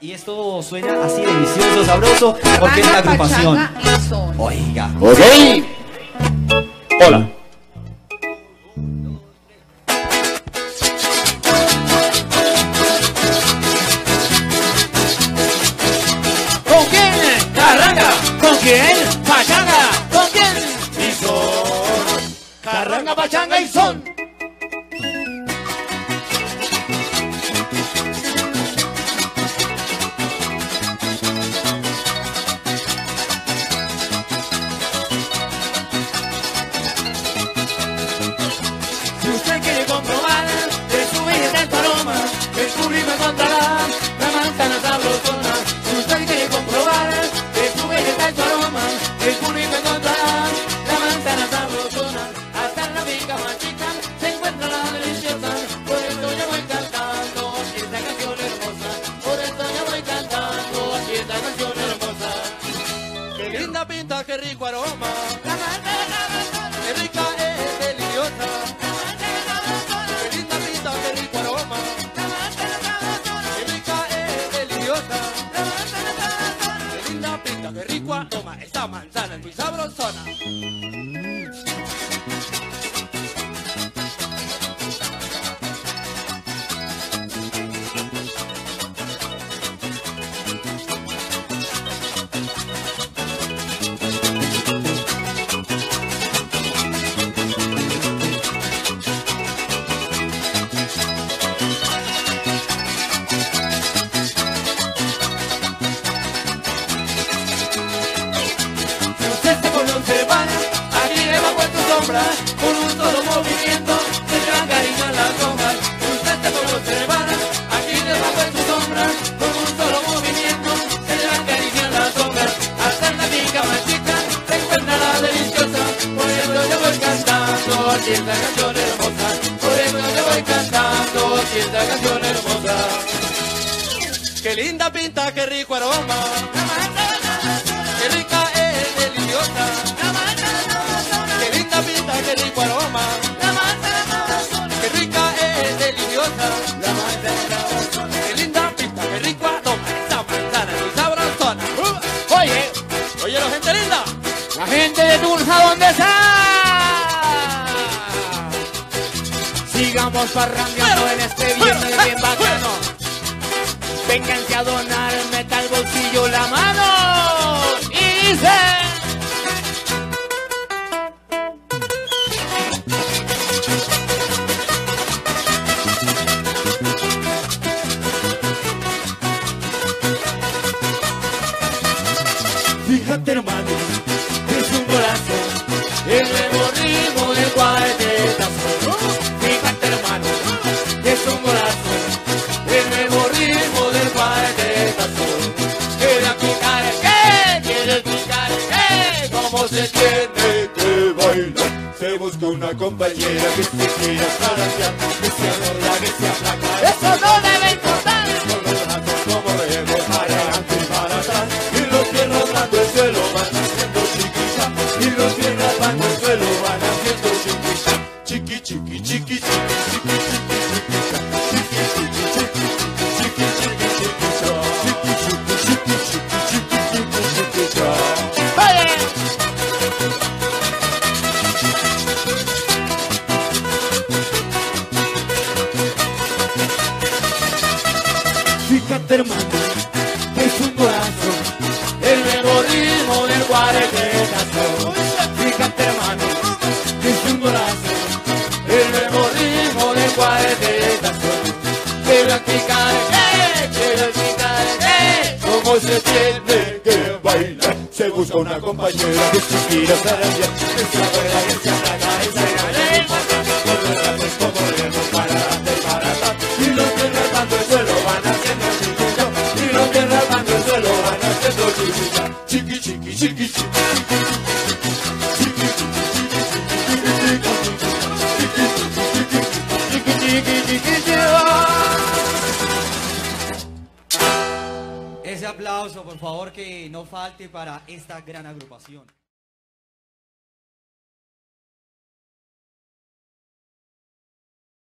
Y esto suena así delicioso, sabroso, porque es la agrupación. Oiga. Ok. Hola. Rico aroma. Qué rica es deliciosa. Qué linda pinta, qué rico aroma. Qué rica es deliciosa. Qué linda pinta, qué rico aroma. Esta manzana es muy sabrosona. Sombra, con un solo movimiento, se te acarician las se pone a observar, aquí debajo de tu sombra, con un solo movimiento, se te acarician las hojas. Hasta en la pica más chica, encuentra la deliciosa. Por eso yo voy cantando aquí esta canción hermosa. Por eso yo voy cantando aquí esta canción hermosa. Qué linda pinta, qué rico aroma. Qué linda pinta, qué rico aroma. Esta manzana es muy sabrosona. Uh, Oye, oye la gente linda. La gente de Tulsa, ¿dónde está? Sigamos parrandeando en este viernes bien bacano. Vénganse a donar, una compañera que se quiera zarandear, que sea gorda, que sea flaca. Eso no debe importar. Eh, se tiene que bailar. Se busca una compañera que se quiera que que que para adelante y los pies rozando el suelo van haciendo chiquita. Y los rozando el suelo van haciendo chiquita. Chiqui, aplauso, por favor, que no falte para esta gran agrupación.